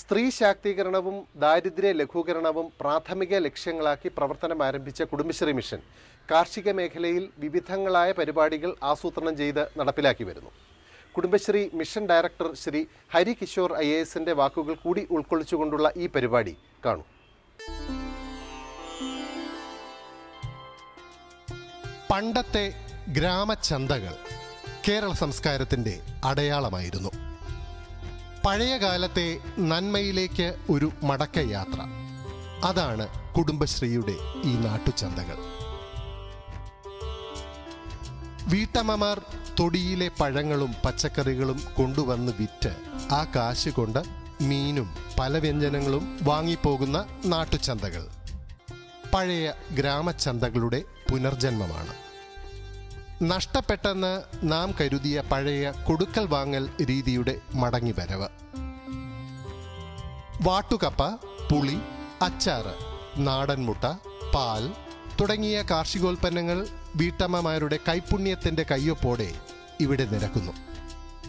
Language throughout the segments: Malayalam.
സ്ത്രീ ശാക്തീകരണവും ദാരിദ്ര്യ ലഘൂകരണവും പ്രാഥമിക ലക്ഷ്യങ്ങളാക്കി പ്രവർത്തനം ആരംഭിച്ച കുടുംബശ്രീ മിഷൻ കാർഷിക മേഖലയിൽ വിവിധങ്ങളായ പരിപാടികൾ ആസൂത്രണം ചെയ്ത് നടപ്പിലാക്കി വരുന്നു. Kudumbashree mission director Shri Hari Kishore I A എസിന്റെ വാക്കുകൾ കൂടി ഉൾക്കൊള്ളിച്ചുകൊണ്ടുള്ള ഈ പരിപാടി കാണൂ. പണ്ടത്തെ ഗ്രാമചന്തകൾ കേരള സംസ്കാരത്തിന്റെ അടയാളമായിരുന്നു. പഴയ കാലത്തെ നന്മയിലേക്ക് ഒരു മടക്കയാത്ര. അതാണ് കുടുംബശ്രീയുടെ ഈ നാട്ടുചന്തകൾ. വീട്ടമ്മമാർ തൊടിയിലെ പഴങ്ങളും പച്ചക്കറികളും കൊണ്ടുവന്ന് വിറ്റ് ആ കാശ് കൊണ്ട് മീനും പല വ്യഞ്ജനങ്ങളും വാങ്ങിപ്പോകുന്ന നാട്ടുചന്തകൾ. പഴയ ഗ്രാമചന്തകളുടെ പുനർജന്മമാണ്. നഷ്ടപ്പെട്ടെന്ന് നാം കരുതിയ പഴയ കൊടുക്കൽ വാങ്ങൽ രീതിയുടെ മടങ്ങിവരവ്. വാട്ടുകപ്പ പുളി അച്ചാറ് നാടൻമുട്ട പാൽ തുടങ്ങിയ കാർഷികോൽപ്പന്നങ്ങൾ വീട്ടമ്മമാരുടെ കൈപുണ്യത്തിന്റെ കയ്യൊപ്പോടെ ഇവിടെ നിരക്കുന്നു.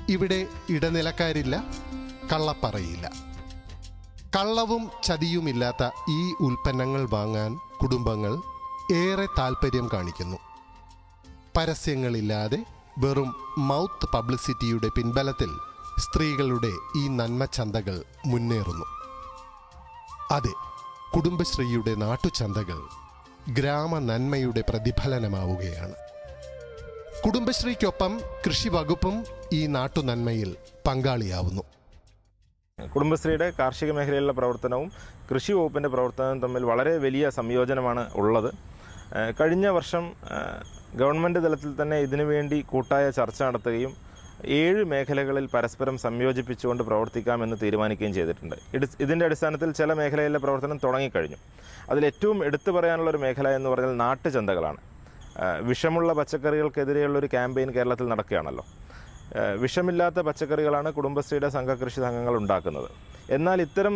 ഇവിടെ ഇടനിലക്കാരില്ല കള്ളപ്പറയില്ല. കള്ളവും ചതിയുമില്ലാത്ത ഈ ഉൽപ്പന്നങ്ങൾ വാങ്ങാൻ കുടുംബങ്ങൾ ഏറെ താൽപ്പര്യം കാണിക്കുന്നു. പരസ്യങ്ങളില്ലാതെ വെറും മൗത്ത് പബ്ലിസിറ്റിയുടെ പിൻബലത്തിൽ സ്ത്രീകളുടെ ഈ നന്മചന്തകൾ മുന്നേറുന്നു. അതെ കുടുംബശ്രീയുടെ നാട്ടുചന്തകൾ ഗ്രാമ നന്മയുടെ പ്രതിഫലനമാവുകയാണ്. കുടുംബശ്രീക്കൊപ്പം കൃഷി വകുപ്പും ഈ നാട്ടു നന്മയിൽ പങ്കാളിയാവുന്നു. കുടുംബശ്രീയുടെ കാർഷിക മേഖലയിലുള്ള പ്രവർത്തനവും കൃഷി വകുപ്പിന്റെ പ്രവർത്തനവും തമ്മിൽ വളരെ വലിയ സംയോജനമാണ് ഉള്ളത്. കഴിഞ്ഞ വർഷം ഗവൺമെന്റ് തലത്തിൽ തന്നെ ഇതിനുവേണ്ടി കൂട്ടായ ചർച്ച നടത്തുകയും ഏഴ് മേഖലകളിൽ പരസ്പരം സംയോജിപ്പിച്ചുകൊണ്ട് പ്രവർത്തിക്കാമെന്ന് തീരുമാനിക്കുകയും ചെയ്തിട്ടുണ്ട്. ഇതിന്റെ അടിസ്ഥാനത്തിൽ ചില മേഖലയിലെ പ്രവർത്തനം തുടങ്ങിക്കഴിഞ്ഞു. അതിൽ ഏറ്റവും എടുത്തു പറയാനുള്ള ഒരു മേഖല എന്ന് പറഞ്ഞാൽ നാട്ടുചന്തകളാണ്. വിഷമുള്ള പച്ചക്കറികൾക്കെതിരെയുള്ള ഒരു ക്യാമ്പയിൻ കേരളത്തിൽ നടക്കുകയാണല്ലോ. വിഷമില്ലാത്ത പച്ചക്കറികളാണ് കുടുംബശ്രീയുടെ സംഘകൃഷി സംഘങ്ങൾ ഉണ്ടാക്കുന്നത്. എന്നാൽ ഇത്തരം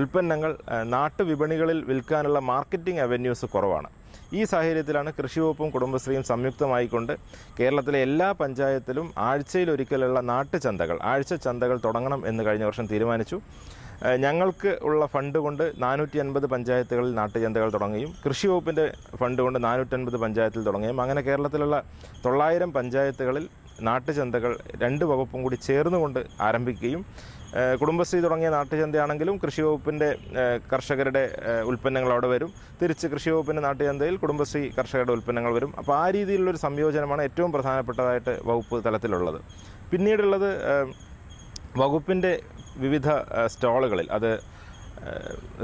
ഉൽപ്പന്നങ്ങൾ നാട്ടുവിപണികളിൽ വിൽക്കാനുള്ള മാർക്കറ്റിംഗ് അവന്യൂസ് കുറവാണ്. ഈ സാഹചര്യത്തിലാണ് കൃഷിവകുപ്പും കുടുംബശ്രീയും സംയുക്തമായിക്കൊണ്ട് കേരളത്തിലെ എല്ലാ പഞ്ചായത്തിലും ആഴ്ചയിൽ ഒരിക്കലുള്ള നാട്ടുചന്തകൾ ആഴ്ച ചന്തകൾ തുടങ്ങണം എന്ന് കഴിഞ്ഞ വർഷം തീരുമാനിച്ചു. ഞങ്ങൾക്ക് ഉള്ള ഫണ്ട് കൊണ്ട് നാനൂറ്റി അൻപത് പഞ്ചായത്തുകളിൽ നാട്ടുചന്തകൾ തുടങ്ങുകയും കൃഷി വകുപ്പിന്റെ ഫണ്ട് കൊണ്ട് നാനൂറ്റൻപത് പഞ്ചായത്തിൽ തുടങ്ങുകയും അങ്ങനെ കേരളത്തിലുള്ള തൊള്ളായിരം പഞ്ചായത്തുകളിൽ നാട്ടുചന്തകൾ രണ്ട് വകുപ്പും കൂടി ചേർന്നുകൊണ്ട് ആരംഭിക്കുകയും കുടുംബശ്രീ തുടങ്ങിയ നാട്ടുചന്തയാണെങ്കിലും കൃഷി വകുപ്പിന്റെ കർഷകരുടെ ഉൽപ്പന്നങ്ങൾ അവിടെ വരും. തിരിച്ച് കൃഷി വകുപ്പിന്റെ നാട്ടുചന്തയിൽ കുടുംബശ്രീ കർഷകരുടെ ഉൽപ്പന്നങ്ങൾ വരും. അപ്പോൾ ആ രീതിയിലുള്ളൊരു സംയോജനമാണ് ഏറ്റവും പ്രധാനപ്പെട്ടതായിട്ട് വകുപ്പ് തലത്തിലുള്ളത്. പിന്നീടുള്ളത് വകുപ്പിന്റെ വിവിധ സ്റ്റോളുകളിൽ അത്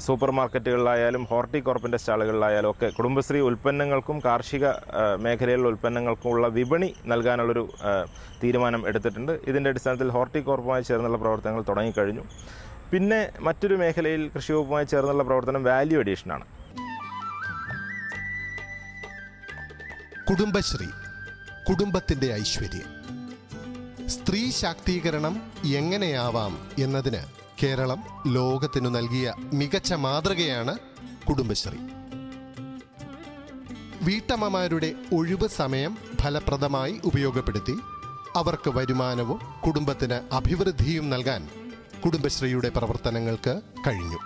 സൂപ്പർ മാർക്കറ്റുകളിലായാലും ഹോർട്ടികോർപ്പിന്റെ സ്റ്റാളുകളിലായാലും ഒക്കെ കുടുംബശ്രീ ഉൽപ്പന്നങ്ങൾക്കും കാർഷിക മേഖലയിലുള്ള ഉൽപ്പന്നങ്ങൾക്കും ഉള്ള വിപണി നൽകാനുള്ളൊരു തീരുമാനം എടുത്തിട്ടുണ്ട്. ഇതിന്റെ അടിസ്ഥാനത്തിൽ ഹോർട്ടികോർപ്പുമായി ചേർന്നുള്ള പ്രവർത്തനങ്ങൾ തുടങ്ങിക്കഴിഞ്ഞു. പിന്നെ മറ്റൊരു മേഖലയിൽ കൃഷി വകുപ്പുമായി ചേർന്നുള്ള പ്രവർത്തനം വാല്യൂ അഡീഷനാണ് കുടുംബശ്രീ കുടുംബത്തിന്റെ ഐശ്വര്യം. സ്ത്രീ ശാക്തീകരണം എങ്ങനെയാവാം എന്നതിന് കേരളം ലോകത്തിനു നൽകിയ മികച്ച മാതൃകയാണ് കുടുംബശ്രീ. വീട്ടമ്മമാരുടെ ഒഴിവ് സമയം ഫലപ്രദമായി ഉപയോഗപ്പെടുത്തി അവർക്ക് വരുമാനവും കുടുംബത്തിന് അഭിവൃദ്ധിയും നൽകാൻ കുടുംബശ്രീയുടെ പ്രവർത്തനങ്ങൾക്ക് കഴിഞ്ഞു.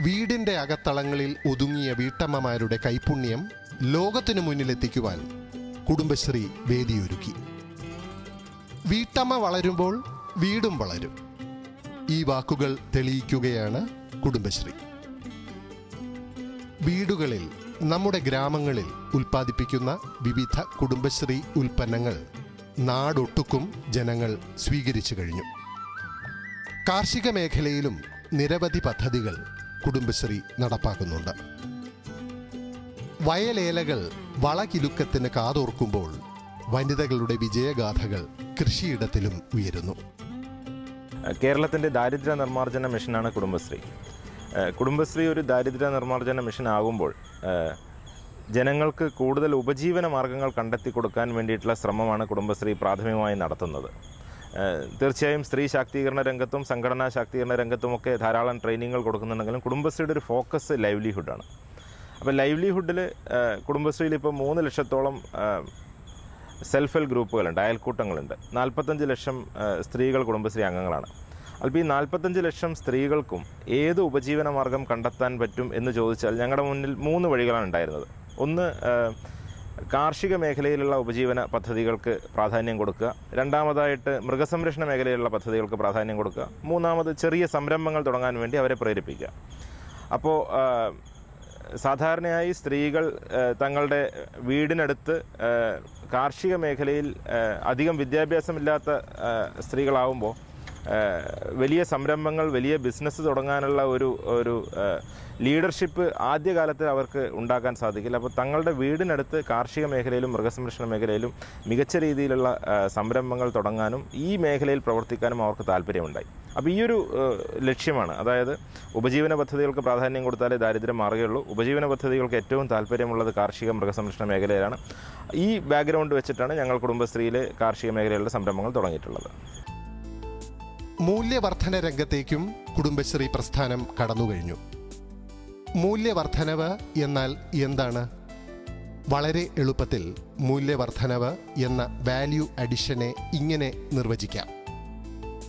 വീടിന്റെ അകത്തളങ്ങളിൽ ഒതുങ്ങിയ വീട്ടമ്മമാരുടെ കൈപുണ്യം ലോകത്തിനു മുന്നിലെത്തിക്കുവാൻ കുടുംബശ്രീ വേദിയൊരുക്കി. വീട്ടമ്മ വളരുമ്പോൾ വീടും വളരും. ഈ വാക്കുകൾ തെളിയിക്കുകയാണ് കുടുംബശ്രീ. വീടുകളിൽ നമ്മുടെ ഗ്രാമങ്ങളിൽ ഉൽപ്പാദിപ്പിക്കുന്ന വിവിധ കുടുംബശ്രീ ഉൽപ്പന്നങ്ങൾ നാടൊട്ടുക്കും ജനങ്ങൾ സ്വീകരിച്ചു കഴിഞ്ഞു. കാർഷിക മേഖലയിലും നിരവധി പദ്ധതികൾ കുടുംബശ്രീ നടപ്പാക്കുന്നുണ്ട്. വയലേലകൾ വളകിലുക്കത്തിന് കാതോർക്കുമ്പോൾ വനിതകളുടെ വിജയഗാഥകൾ കൃഷിയിടത്തിലും ഉയരുന്നു. കേരളത്തിന്റെ ദാരിദ്ര്യ നിർമ്മാർജന മിഷനാണ് കുടുംബശ്രീ. കുടുംബശ്രീ ഒരു ദാരിദ്ര്യ നിർമ്മാർജന മിഷൻ ആകുമ്പോൾ ജനങ്ങൾക്ക് കൂടുതൽ ഉപജീവന മാർഗങ്ങൾ കണ്ടെത്തി കൊടുക്കാൻ വേണ്ടിയിട്ടുള്ള ശ്രമമാണ് കുടുംബശ്രീ പ്രാഥമികമായി നടത്തുന്നത്. തീർച്ചയായും സ്ത്രീ ശാക്തീകരണ രംഗത്തും സംഘടനാ ശാക്തീകരണ രംഗത്തുമൊക്കെ ധാരാളം ട്രെയിനിങ്ങുകൾ കൊടുക്കുന്നുണ്ടെങ്കിലും കുടുംബശ്രീയുടെ ഒരു ഫോക്കസ് ലൈവ്ലിഹുഡാണ്. അപ്പോൾ ലൈവ്ലിഹുഡിൽ കുടുംബശ്രീയിൽ ഇപ്പോൾ മൂന്ന് ലക്ഷത്തോളം സെൽഫ് ഹെൽപ്പ് ഗ്രൂപ്പുകളുണ്ട് അയൽക്കൂട്ടങ്ങളുണ്ട്. നാൽപ്പത്തഞ്ച് ലക്ഷം സ്ത്രീകൾ കുടുംബശ്രീ അംഗങ്ങളാണ്. അപ്പോൾ ഈ നാൽപ്പത്തഞ്ച് ലക്ഷം സ്ത്രീകൾക്കും ഏത് ഉപജീവന മാർഗം കണ്ടെത്താൻ പറ്റും എന്ന് ചോദിച്ചാൽ ഞങ്ങളുടെ മുന്നിൽ മൂന്ന് വഴികളാണ് ഉണ്ടായിരുന്നത്. ഒന്ന് കാർഷിക മേഖലയിലുള്ള ഉപജീവന പദ്ധതികൾക്ക് പ്രാധാന്യം കൊടുക്കുക. രണ്ടാമതായിട്ട് മൃഗസംരക്ഷണ മേഖലയിലുള്ള പദ്ധതികൾക്ക് പ്രാധാന്യം കൊടുക്കുക. മൂന്നാമത് ചെറിയ സംരംഭങ്ങൾ തുടങ്ങാൻ വേണ്ടി അവരെ പ്രേരിപ്പിക്കുക. അപ്പോൾ സാധാരണയായി സ്ത്രീകൾ തങ്ങളുടെ വീടിനടുത്ത് കാർഷിക മേഖലയിൽ അധികം വിദ്യാഭ്യാസമില്ലാത്ത സ്ത്രീകളാവുമ്പോൾ വലിയ സംരംഭങ്ങൾ വലിയ ബിസിനസ് തുടങ്ങാനുള്ള ഒരു ഒരു ലീഡർഷിപ്പ് ആദ്യകാലത്ത് അവർക്ക് ഉണ്ടാക്കാൻ സാധിക്കില്ല. അപ്പോൾ തങ്ങളുടെ വീടിനടുത്ത് കാർഷിക മേഖലയിലും മൃഗസംരക്ഷണ മേഖലയിലും മികച്ച രീതിയിലുള്ള സംരംഭങ്ങൾ തുടങ്ങാനും ഈ മേഖലയിൽ പ്രവർത്തിക്കാനും അവർക്ക് താല്പര്യമുണ്ടായി. അപ്പോൾ ഈ ഒരു ലക്ഷ്യമാണ്. അതായത് ഉപജീവന പദ്ധതികൾക്ക് പ്രാധാന്യം കൊടുത്താലേ ദാരിദ്ര്യം മാറുകയുള്ളൂ. ഉപജീവന പദ്ധതികൾക്ക് ഏറ്റവും താല്പര്യമുള്ളത് കാർഷിക മൃഗസംരക്ഷണ മേഖലയിലാണ്. ഈ ബാക്ക്ഗ്രൗണ്ട് വെച്ചിട്ടാണ് ഞങ്ങൾ കുടുംബശ്രീയിലെ കാർഷിക മേഖലയിലുള്ള സംരംഭങ്ങൾ തുടങ്ങിയിട്ടുള്ളത്. മൂല്യവർദ്ധന രംഗത്തേക്കും കുടുംബശ്രീ പ്രസ്ഥാനം കടന്നുകഴിഞ്ഞു. മൂല്യവർദ്ധനവ് എന്നാൽ എന്താണ്? വളരെ എളുപ്പത്തിൽ മൂല്യവർദ്ധനവ് എന്ന വാല്യൂ അഡിഷനെ ഇങ്ങനെ നിർവചിക്കാം.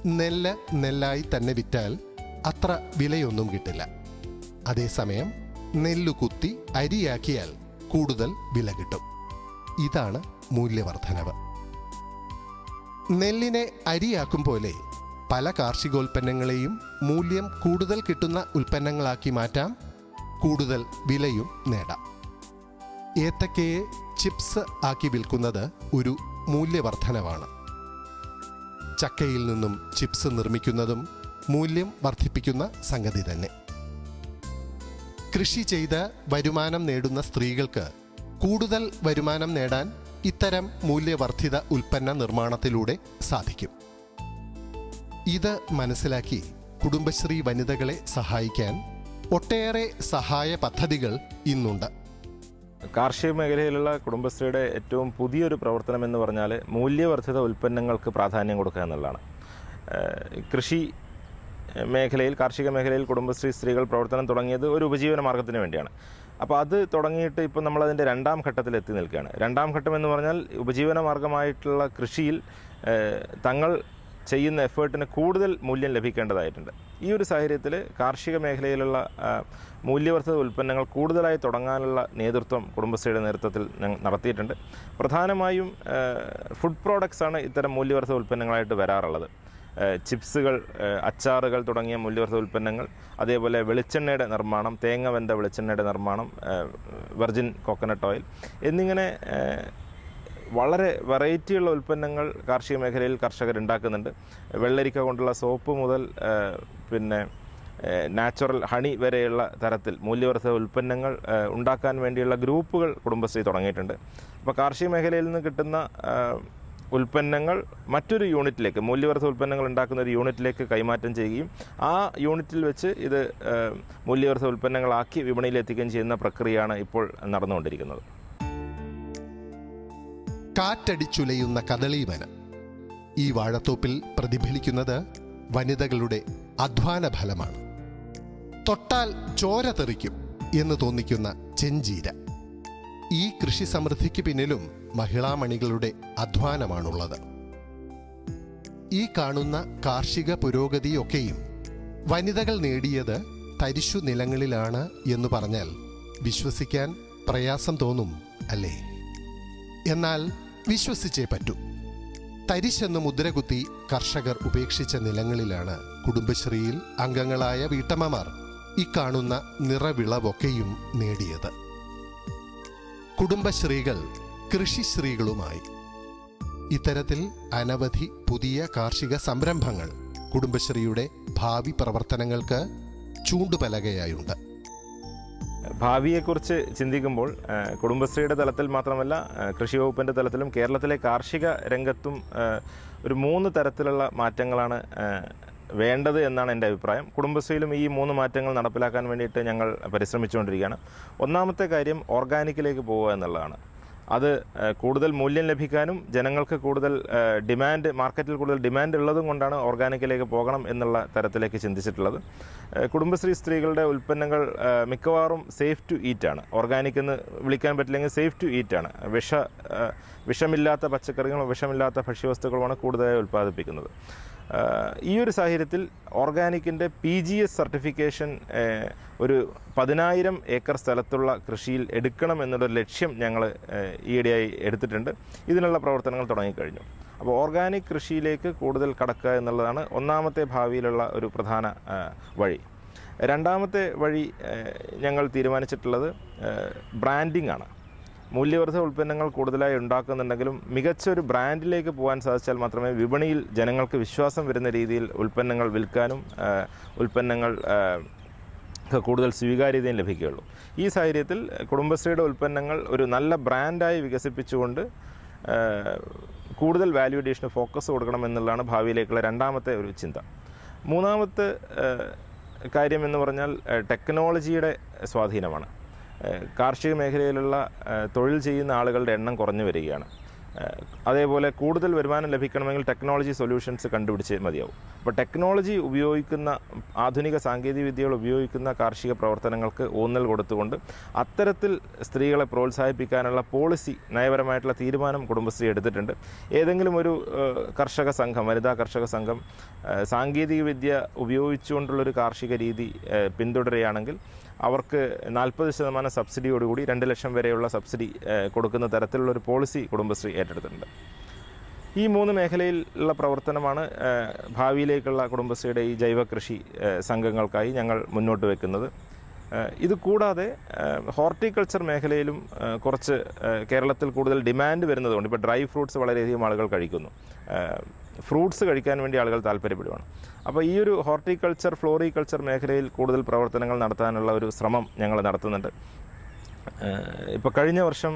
നെല്ല് നെല്ലായി തന്നെ വിറ്റാൽ അത്ര വിലയൊന്നും കിട്ടില്ല. അതേസമയം നെല്ലു കുത്തി അരിയാക്കിയാൽ കൂടുതൽ വില കിട്ടും. ഇതാണ് മൂല്യവർദ്ധനവ്. നെല്ലിനെ അരിയാക്കും പോലെ പല കാർഷികോൽപ്പന്നങ്ങളെയും മൂല്യം കൂടുതൽ കിട്ടുന്ന ഉൽപ്പന്നങ്ങളാക്കി മാറ്റാം കൂടുതൽ വിലയും നേടാം. ഏത്തക്കയെ ചിപ്സ് ആക്കി വിൽക്കുന്നത് ഒരു മൂല്യവർധനവാണ് ചക്കയിൽ നിന്നും ചിപ്സ് നിർമ്മിക്കുന്നതും മൂല്യം വർദ്ധിപ്പിക്കുന്ന സംഗതി തന്നെ. കൃഷി ചെയ്ത് വരുമാനം നേടുന്ന സ്ത്രീകൾക്ക് കൂടുതൽ വരുമാനം നേടാൻ ഇത്തരം മൂല്യവർദ്ധിത ഉൽപ്പന്ന നിർമ്മാണത്തിലൂടെ സാധിക്കും. ഇത് മനസ്സിലാക്കി കുടുംബശ്രീ വനിതകളെ സഹായിക്കാൻ ഒട്ടേറെ സഹായ പദ്ധതികൾ ഇന്നുണ്ട്. കാർഷിക മേഖലയിലുള്ള കുടുംബശ്രീയുടെ ഏറ്റവും പുതിയൊരു പ്രവർത്തനം എന്ന് പറഞ്ഞാൽ മൂല്യവർദ്ധിത ഉൽപ്പന്നങ്ങൾക്ക് പ്രാധാന്യം കൊടുക്കുക എന്നുള്ളതാണ്. കൃഷി മേഖലയിൽ കാർഷിക മേഖലയിൽ കുടുംബശ്രീ സ്ത്രീകൾ പ്രവർത്തനം തുടങ്ങിയത് ഒരു ഉപജീവന മാർഗത്തിന് വേണ്ടിയാണ്. അപ്പോൾ അത് തുടങ്ങിയിട്ട് ഇപ്പോൾ നമ്മളതിന്റെ രണ്ടാം ഘട്ടത്തിൽ എത്തി നിൽക്കുകയാണ്. രണ്ടാം ഘട്ടം എന്ന് പറഞ്ഞാൽ ഉപജീവന മാർഗമായിട്ടുള്ള കൃഷിയിൽ തങ്ങൾ ചെയ്യുന്ന എഫേർട്ടിന് കൂടുതൽ മൂല്യം ലഭിക്കേണ്ടതായിട്ടുണ്ട്. ഈ ഒരു സാഹചര്യത്തിൽ കാർഷിക മേഖലയിലുള്ള മൂല്യവർദ്ധിത ഉൽപ്പന്നങ്ങൾ കൂടുതലായി തുടങ്ങാനുള്ള നേതൃത്വം കുടുംബശ്രീയുടെ നേതൃത്വത്തിൽ നടത്തിയിട്ടുണ്ട്. പ്രധാനമായും ഫുഡ് പ്രോഡക്ട്സ് ആണ് ഇത്തരം മൂല്യവർദ്ധിത ഉൽപ്പന്നങ്ങളായിട്ട് വരാറുള്ളത്. ചിപ്സുകൾ അച്ചാറുകൾ തുടങ്ങിയ മൂല്യവർദ്ധിത ഉൽപ്പന്നങ്ങൾ അതേപോലെ വെളിച്ചെണ്ണയുടെ നിർമ്മാണം തേങ്ങ വെന്ത വെളിച്ചെണ്ണയുടെ നിർമ്മാണം വെർജിൻ കോക്കനട്ട് ഓയിൽ എന്നിങ്ങനെ വളരെ വെറൈറ്റിയുള്ള ഉൽപ്പന്നങ്ങൾ കാർഷിക മേഖലയിൽ കർഷകർ ഉണ്ടാക്കുന്നുണ്ട് വെള്ളരിക്ക കൊണ്ടുള്ള സോപ്പ് മുതൽ പിന്നെ നാച്ചുറൽ ഹണി വരെയുള്ള തരത്തിൽ മൂല്യവർദ്ധിത ഉൽപ്പന്നങ്ങൾ ഉണ്ടാക്കാൻ വേണ്ടിയുള്ള ഗ്രൂപ്പുകൾ കുടുംബശ്രീ തുടങ്ങിയിട്ടുണ്ട്. അപ്പോൾ കാർഷിക മേഖലയിൽ നിന്ന് കിട്ടുന്ന ഉൽപ്പന്നങ്ങൾ മറ്റൊരു യൂണിറ്റിലേക്ക് മൂല്യവർദ്ധിത ഉൽപ്പന്നങ്ങൾ ഉണ്ടാക്കുന്ന ഒരു യൂണിറ്റിലേക്ക് കൈമാറ്റം ചെയ്യുകയും ആ യൂണിറ്റിൽ വെച്ച് ഇത് മൂല്യവർദ്ധിത ഉൽപ്പന്നങ്ങളാക്കി വിപണിയിൽ എത്തിക്കുകയും ചെയ്യുന്ന പ്രക്രിയയാണ് ഇപ്പോൾ നടന്നുകൊണ്ടിരിക്കുന്നത്. കാറ്റടിച്ചുലയുന്ന കദളീവനം ഈ വാഴത്തോപ്പിൽ പ്രതിഫലിക്കുന്നത് വനിതകളുടെ അധ്വാന ഫലമാണ് തൊട്ടാൽ ചോര തെറിക്കും എന്ന് തോന്നിക്കുന്ന ചെഞ്ചീര. ഈ കൃഷി സമൃദ്ധിക്ക് പിന്നിലും മഹിളാമണികളുടെ അധ്വാനമാണുള്ളത്. ഈ കാണുന്ന കാർഷിക പുരോഗതിയൊക്കെയും വനിതകൾ നേടിയത് തരിശു നിലങ്ങളിലാണ് എന്ന് പറഞ്ഞാൽ വിശ്വസിക്കാൻ പ്രയാസം തോന്നും അല്ലേ? എന്നാൽ വിശ്വസിച്ചേ പറ്റൂ. തരിശെന്ന് മുദ്രകുത്തി കർഷകർ ഉപേക്ഷിച്ച നിലങ്ങളിലാണ് കുടുംബശ്രീയിൽ അംഗങ്ങളായ വീട്ടമ്മമാർ ഇക്കാണുന്ന നിറവിളവൊക്കെയും നേടിയത്. കുടുംബശ്രീകൾ കൃഷിശ്രീകളുമായി. ഇത്തരത്തിൽ അനവധി പുതിയ കാർഷിക സംരംഭങ്ങൾ കുടുംബശ്രീയുടെ ഭാവി പ്രവർത്തനങ്ങൾക്ക് ചൂണ്ടുപലകയായുണ്ട്. ഭാവിയെക്കുറിച്ച് ചിന്തിക്കുമ്പോൾ കുടുംബശ്രീയുടെ തലത്തിൽ മാത്രമല്ല കൃഷി വകുപ്പിന്റെ തലത്തിലും കേരളത്തിലെ കാർഷിക രംഗത്തും ഒരു മൂന്ന് തരത്തിലുള്ള മാറ്റങ്ങളാണ് വേണ്ടത് എന്നാണ് എന്റെ അഭിപ്രായം. കുടുംബശ്രീയിലും ഈ മൂന്ന് മാറ്റങ്ങൾ നടപ്പിലാക്കാൻ വേണ്ടിയിട്ട് ഞങ്ങൾ പരിശ്രമിച്ചുകൊണ്ടിരിക്കുകയാണ്. ഒന്നാമത്തെ കാര്യം ഓർഗാനിക്കിലേക്ക് പോവുക എന്നുള്ളതാണ്. അത് കൂടുതൽ മൂല്യം ലഭിക്കാനും ജനങ്ങൾക്ക് കൂടുതൽ ഡിമാൻഡ് മാർക്കറ്റിൽ കൂടുതൽ ഡിമാൻഡ് ഉള്ളതും കൊണ്ടാണ് ഓർഗാനിക്കിലേക്ക് പോകണം എന്നുള്ള തരത്തിലേക്ക് ചിന്തിച്ചിട്ടുള്ളത്. കുടുംബശ്രീ സ്ത്രീകളുടെ ഉൽപ്പന്നങ്ങൾ മിക്കവാറും സേഫ് ടു ഈറ്റ് ആണ് ഓർഗാനിക് എന്ന് വിളിക്കാൻ പറ്റില്ലെങ്കിൽ സേഫ് ടു ഈറ്റ് ആണ് വിഷ വിഷമില്ലാത്ത പച്ചക്കറികളും വിഷമില്ലാത്ത ഭക്ഷ്യവസ്തുക്കളുമാണ് കൂടുതലായി ഉൽപ്പാദിപ്പിക്കുന്നത്. ഈ ഒരു സാഹചര്യത്തിൽ ഓർഗാനിക്കിന്റെ പി ജി എസ് സർട്ടിഫിക്കേഷൻ ഒരു പതിനായിരം ഏക്കർ സ്ഥലത്തുള്ള കൃഷിയിൽ എടുക്കണം എന്നുള്ളൊരു ലക്ഷ്യം ഞങ്ങൾ ഈയിടെയായി എടുത്തിട്ടുണ്ട്. ഇതിനുള്ള പ്രവർത്തനങ്ങൾ തുടങ്ങിക്കഴിഞ്ഞു. അപ്പോൾ ഓർഗാനിക് കൃഷിയിലേക്ക് കൂടുതൽ കടക്കുക എന്നുള്ളതാണ് ഒന്നാമത്തെ ഭാവിയിലുള്ള ഒരു പ്രധാന വഴി. രണ്ടാമത്തെ വഴി ഞങ്ങൾ തീരുമാനിച്ചിട്ടുള്ളത് ബ്രാൻഡിംഗ് ആണ് മൂല്യവർദ്ധിത ഉൽപ്പന്നങ്ങൾ കൂടുതലായി ഉണ്ടാക്കുന്നുണ്ടെങ്കിലും മികച്ച ഒരു ബ്രാൻഡിലേക്ക് പോകാൻ സാധിച്ചാൽ മാത്രമേ വിപണിയിൽ ജനങ്ങൾക്ക് വിശ്വാസം വരുന്ന രീതിയിൽ ഉൽപ്പന്നങ്ങൾ വിൽക്കാനും ഉൽപ്പന്നങ്ങൾ കൂടുതൽ സ്വീകാര്യതയും ലഭിക്കുകയുള്ളൂ. ഈ സാഹചര്യത്തിൽ കുടുംബശ്രീയുടെ ഉൽപ്പന്നങ്ങൾ ഒരു നല്ല ബ്രാൻഡായി വികസിപ്പിച്ചുകൊണ്ട് കൂടുതൽ വാല്യൂ അഡീഷന് ഫോക്കസ് കൊടുക്കണം എന്നുള്ളതാണ് ഭാവിയിലേക്കുള്ള രണ്ടാമത്തെ ഒരു ചിന്ത. മൂന്നാമത്തെ കാര്യം എന്ന് പറഞ്ഞാൽ ടെക്നോളജിയുടെ സ്വാധീനമാണ്. കാർഷിക മേഖലയിലുള്ള തൊഴിൽ ചെയ്യുന്ന ആളുകളുടെ എണ്ണം കുറഞ്ഞു വരികയാണ്. അതേപോലെ കൂടുതൽ വരുമാനം ലഭിക്കണമെങ്കിൽ ടെക്നോളജി സൊല്യൂഷൻസ് കണ്ടുപിടിച്ച് മതിയാവും. അപ്പോൾ ടെക്നോളജി ഉപയോഗിക്കുന്ന ആധുനിക സാങ്കേതിക വിദ്യകൾ ഉപയോഗിക്കുന്ന കാർഷിക പ്രവർത്തനങ്ങൾക്ക് ഊന്നൽ കൊടുത്തുകൊണ്ട് അത്തരത്തിൽ സ്ത്രീകളെ പ്രോത്സാഹിപ്പിക്കാനുള്ള പോളിസി നയപരമായിട്ടുള്ള തീരുമാനം കുടുംബശ്രീ എടുത്തിട്ടുണ്ട്. ഏതെങ്കിലും ഒരു കർഷക സംഘം വനിതാ കർഷക സംഘം സാങ്കേതിക വിദ്യ ഉപയോഗിച്ചുകൊണ്ടുള്ളൊരു കാർഷിക രീതി പിന്തുടരുകയാണെങ്കിൽ അവർക്ക് നാൽപ്പത് ശതമാനം സബ്സിഡിയോടുകൂടി രണ്ട് ലക്ഷം വരെയുള്ള സബ്സിഡി കൊടുക്കുന്ന തരത്തിലുള്ള ഒരു പോളിസി കുടുംബശ്രീ ഏറ്റെടുത്തിട്ടുണ്ട്. ഈ മൂന്ന് മേഖലയിലുള്ള പ്രവർത്തനമാണ് ഭാവിയിലേക്കുള്ള കുടുംബശ്രീയുടെ ഈ ജൈവ കൃഷി സംഘങ്ങൾക്കായി ഞങ്ങൾ മുന്നോട്ട് വെക്കുന്നത്. ഇത് കൂടാതെ ഹോർട്ടിക്കൾച്ചർ മേഖലയിലും കുറച്ച് കേരളത്തിൽ കൂടുതൽ ഡിമാൻഡ് വരുന്നതുകൊണ്ട് ഇപ്പോൾ ഡ്രൈ ഫ്രൂട്ട്സ് വളരെയധികം ആളുകൾ കഴിക്കുന്നു. ഫ്രൂട്ട്സ് കഴിക്കാൻ വേണ്ടി ആളുകൾ താല്പര്യപ്പെടുവാണ്. അപ്പോൾ ഈ ഒരു ഹോർട്ടിക്കൾച്ചർ ഫ്ലോറിക്കൾച്ചർ മേഖലയിൽ കൂടുതൽ പ്രവർത്തനങ്ങൾ നടത്താനുള്ള ഒരു ശ്രമം ഞങ്ങൾ നടത്തുന്നുണ്ട്. ഇപ്പോൾ കഴിഞ്ഞ വർഷം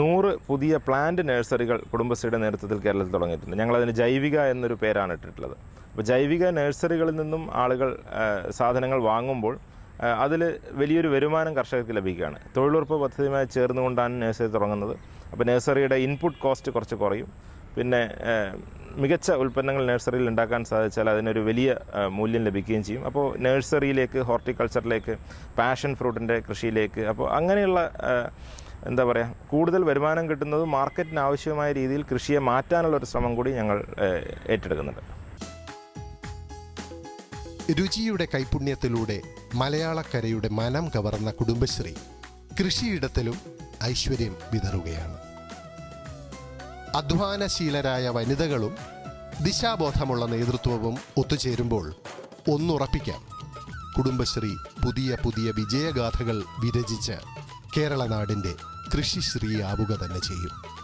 നൂറ് പുതിയ പ്ലാന്റ് നഴ്സറികൾ കുടുംബശ്രീയുടെ നേതൃത്വത്തിൽ കേരളത്തിൽ തുടങ്ങിയിട്ടുണ്ട്. ഞങ്ങളതിന് ജൈവിക എന്നൊരു പേരാണ് ഇട്ടിട്ടുള്ളത്. അപ്പോൾ ജൈവിക നഴ്സറികളിൽ നിന്നും ആളുകൾ സാധനങ്ങൾ വാങ്ങുമ്പോൾ അതിൽ വലിയൊരു വരുമാനം കർഷകർക്ക് ലഭിക്കുകയാണ്. തൊഴിലുറപ്പ് പദ്ധതിയുമായി ചേർന്നുകൊണ്ടാണ് നഴ്സറി തുടങ്ങുന്നത്. അപ്പോൾ നഴ്സറിയുടെ ഇൻപുട്ട് കോസ്റ്റ് കുറച്ച് കുറയും. പിന്നെ മികച്ച ഉൽപ്പന്നങ്ങൾ നഴ്സറിയിൽ ഉണ്ടാക്കാൻ സാധിച്ചാൽ അതിനൊരു വലിയ മൂല്യം ലഭിക്കുകയും ചെയ്യും. അപ്പോൾ നഴ്സറിയിലേക്ക് ഹോർട്ടിക്കൾച്ചറിലേക്ക് പാഷൻ ഫ്രൂട്ടിന്റെ കൃഷിയിലേക്ക് അപ്പോൾ അങ്ങനെയുള്ള എന്താ പറയുക കൂടുതൽ വരുമാനം കിട്ടുന്നത് മാർക്കറ്റിന് ആവശ്യമായ രീതിയിൽ കൃഷിയെ മാറ്റാനുള്ള ഒരു ശ്രമം കൂടി ഞങ്ങൾ ഏറ്റെടുക്കുന്നുണ്ട്. രുചിയുടെ കൈപുണ്യത്തിലൂടെ മലയാളക്കരയുടെ മനം കവർന്ന കുടുംബശ്രീ കൃഷിയിടത്തിലും ഐശ്വര്യം വിതറുകയാണ്. അധ്വാനശീലരായ വനിതകളും ദിശാബോധമുള്ള നേതൃത്വവും ഒത്തുചേരുമ്പോൾ ഒന്നുറപ്പിക്കാം. കുടുംബശ്രീ പുതിയ പുതിയ വിജയഗാഥകൾ വിരചിച്ച് കേരള നാടിന്റെ കൃഷിശ്രീ ആവുക തന്നെ ചെയ്യും.